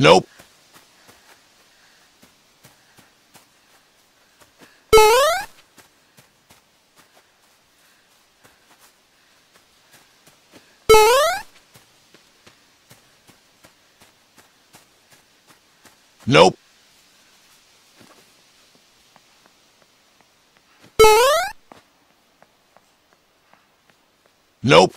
Nope. Nope. Nope.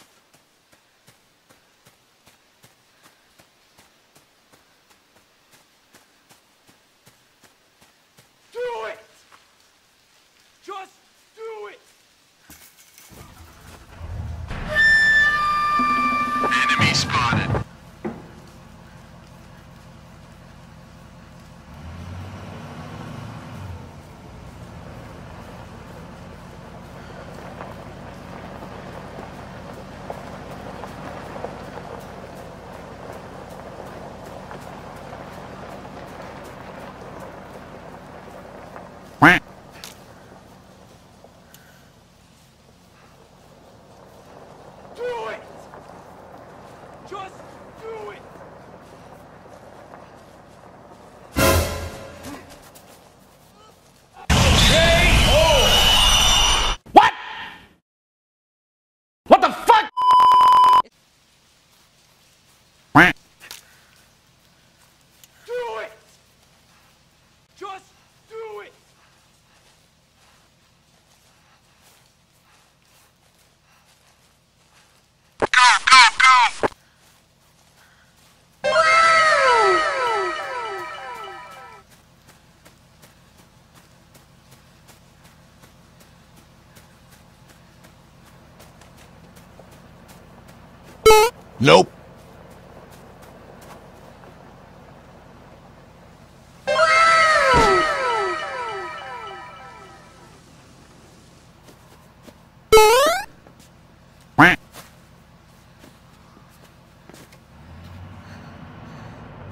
Nope.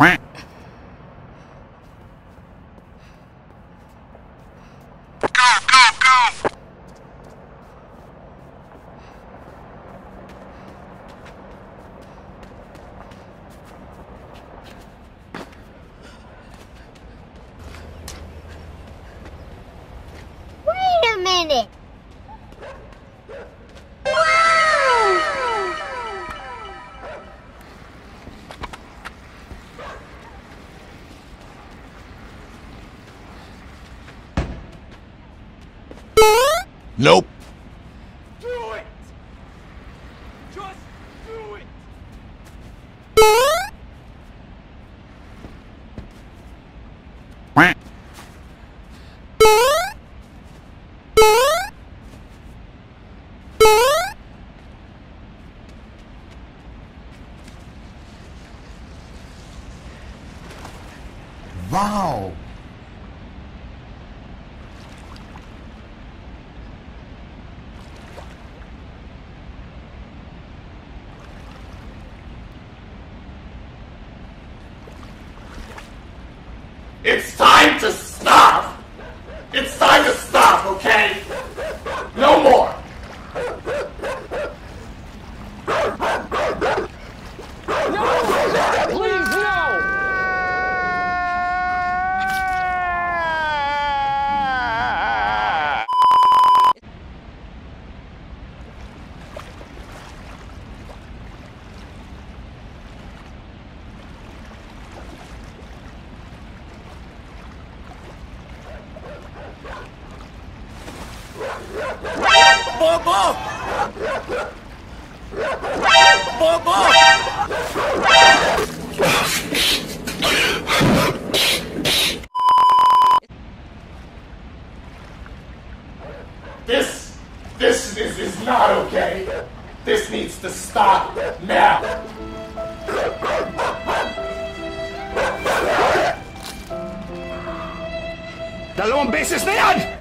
Go, Minute. Nope. Wow. It's time to stop! It's time to stop, okay? No more! Please, no! This, this is, is not okay. This needs to stop now. Dalawang beses na yan!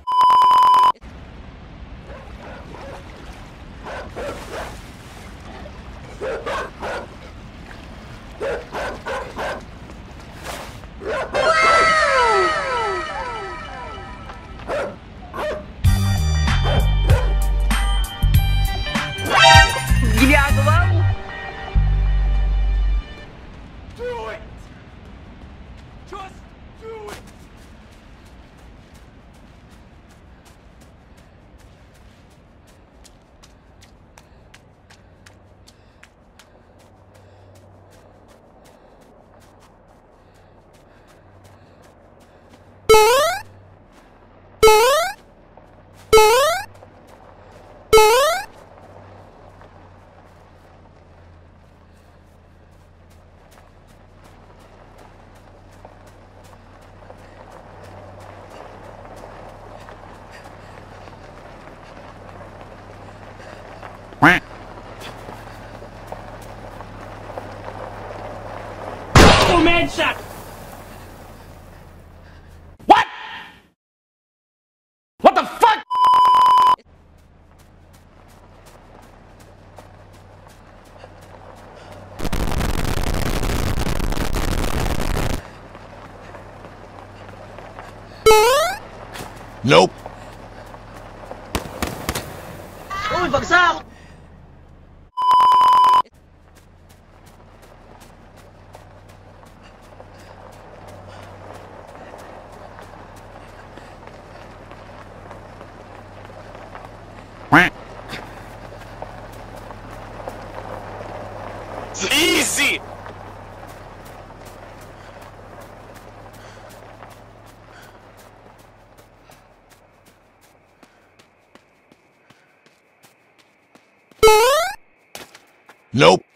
Oh, man shot! What? What the fuck? Nope. Easy! Nope.